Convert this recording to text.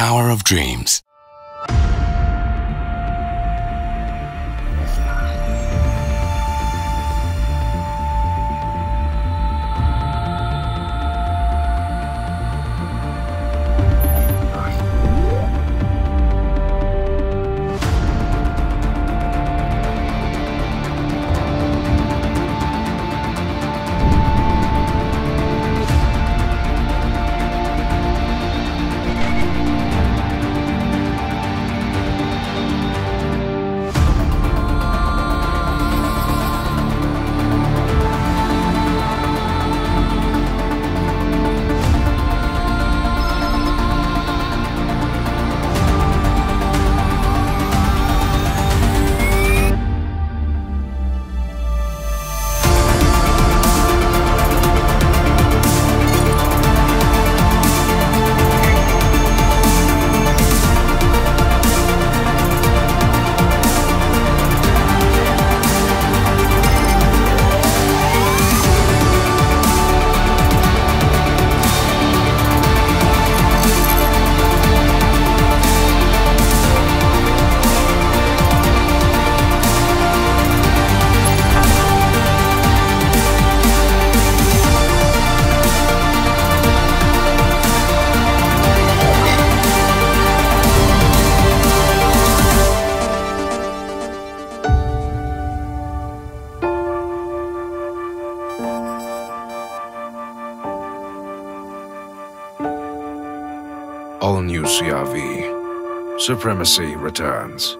power of dreams. All new CRV. Supremacy returns.